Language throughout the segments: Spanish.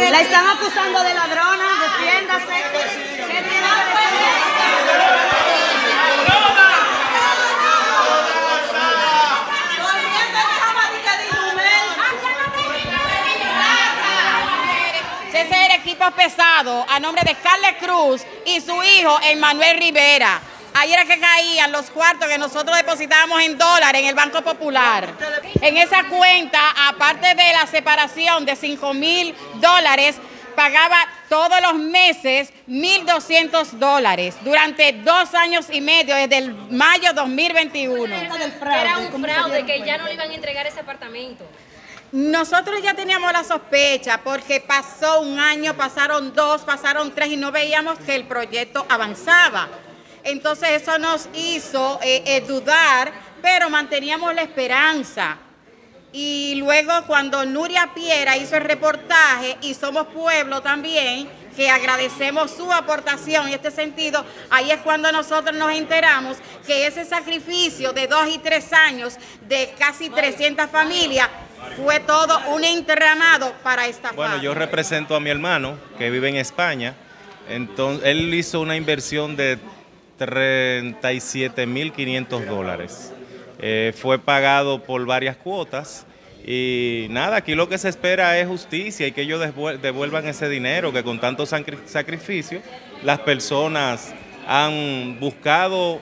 La están acusando de ladrona, defiéndase. ¿Qué tiene que CCR Equipos Pesados a nombre de Carles Cruz y su hijo Emmanuel Rivera. Ahí era que caían los cuartos que nosotros depositábamos en dólares en el Banco Popular. En esa cuenta, aparte de la separación de 5 mil dólares, pagaba todos los meses 1.200 dólares durante dos años y medio, desde el mayo 2021. Era un fraude que ya no le iban a entregar ese apartamento. Nosotros ya teníamos la sospecha porque pasó un año, pasaron dos, pasaron tres y no veíamos que el proyecto avanzaba. Entonces eso nos hizo eh, eh, dudar, pero manteníamos la esperanza. Y luego cuando Nuria Piera hizo el reportaje y Somos Pueblo también, que agradecemos su aportación en este sentido, ahí es cuando nosotros nos enteramos que ese sacrificio de dos y tres años de casi 300 familias fue todo un entramado para esta Bueno, yo represento a mi hermano que vive en España. Entonces, él hizo una inversión de 37.500 dólares. Eh, fue pagado por varias cuotas. Y nada, aquí lo que se espera es justicia y que ellos devuel- devuelvan ese dinero que con tanto sacri- sacrificio las personas han buscado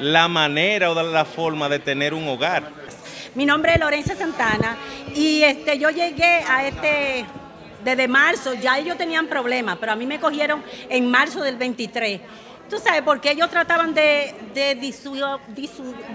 la manera o la forma de tener un hogar. Mi nombre es Lorenza Santana y este, yo llegué a este desde marzo, ya ellos tenían problemas, pero a mí me cogieron en marzo del 23. Tú sabes, porque ellos trataban de,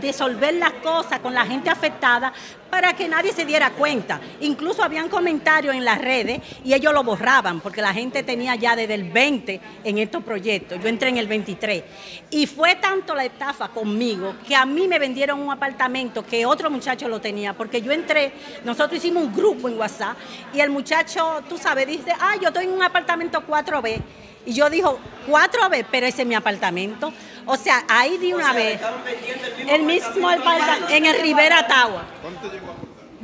disolver las cosas con la gente afectada para que nadie se diera cuenta. Incluso habían comentarios en las redes y ellos lo borraban porque la gente tenía ya desde el 20 en estos proyectos. Yo entré en el 23. Y fue tanto la estafa conmigo que a mí me vendieron un apartamento que otro muchacho lo tenía porque yo entré, nosotros hicimos un grupo en WhatsApp y el muchacho, tú sabes, dice, ah, yo estoy en un apartamento 4B. Y yo dijo, 4B, pero ese es mi apartamento. O sea, ahí de una vez, el mismo apartamento, en el Rivera Tower.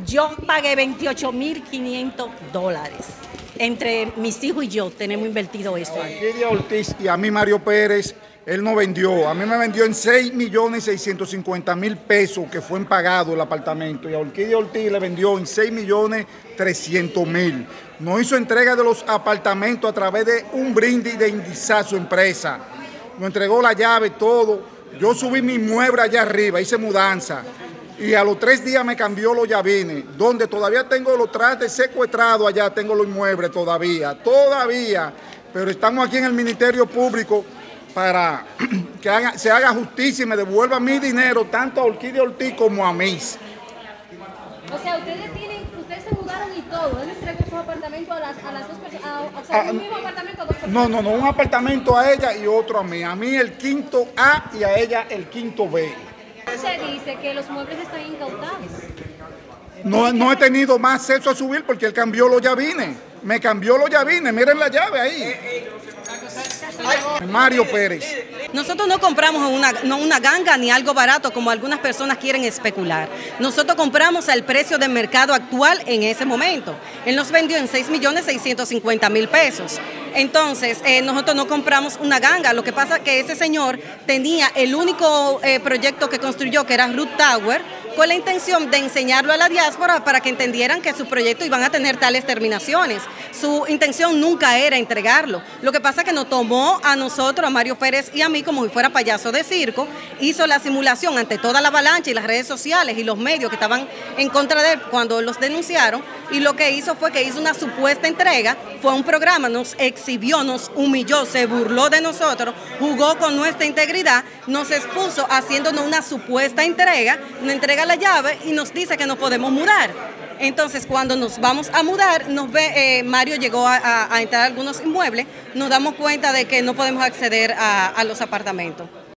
Yo pagué 28.500 dólares. Entre mis hijos y yo tenemos invertido eso. Orquídea Ortiz y a mí Mario Pérez, él no vendió. A mí me vendió en 6 millones 650 mil pesos que fue pagado el apartamento. Y a Orquídea Ortiz le vendió en 6 millones 300 mil. No hizo entrega de los apartamentos a través de un brindis de Indizá, su empresa. Nos entregó la llave, todo. Yo subí mi mueble allá arriba, hice mudanza. Y a los tres días me cambió los llavines, donde todavía tengo los trastes secuestrados allá, tengo los inmuebles todavía, todavía. Pero estamos aquí en el Ministerio Público para que haga- se haga justicia y me devuelva mi dinero, tanto a Orquídea Ortiz como a mí. O sea, ustedes tienen, ustedes se mudaron y todo. Él entregó su apartamento a las, a las dos personas. O sea, Ah, un mismo apartamento a dos personas. No, no, no, un apartamento a ella y otro a mí. A mí el quinto A y a ella el quinto B. Se dice que los muebles están incautados. No, no he tenido más acceso a subir porque él cambió los llavines. Me cambió los llavines, miren la llave ahí. Mario Pérez. Nosotros no compramos una, no una ganga ni algo barato como algunas personas quieren especular. Nosotros compramos al precio del mercado actual en ese momento. Él nos vendió en 6 millones 650 mil pesos. Entonces, eh, nosotros no compramos una ganga. Lo que pasa es que ese señor tenía el único eh, proyecto que construyó, que era Root Tower, con la intención de enseñarlo a la diáspora para que entendieran que su proyecto iban a tener tales terminaciones. Su intención nunca era entregarlo. Lo que pasa es que nos tomó a nosotros, a Mario Pérez y a mí, como si fuera payaso de circo, hizo la simulación ante toda la avalancha y las redes sociales y los medios que estaban en contra de él cuando los denunciaron, y lo que hizo fue que hizo una supuesta entrega, fue un programa, nos exhibió, nos humilló, se burló de nosotros, jugó con nuestra integridad, nos expuso haciéndonos una supuesta entrega, nos entrega la llave y nos dice que nos podemos mudar. Entonces, cuando nos vamos a mudar, nos ve, eh, Mario llegó a, entrar a algunos inmuebles, nos damos cuenta de que no podemos acceder a los apartamentos.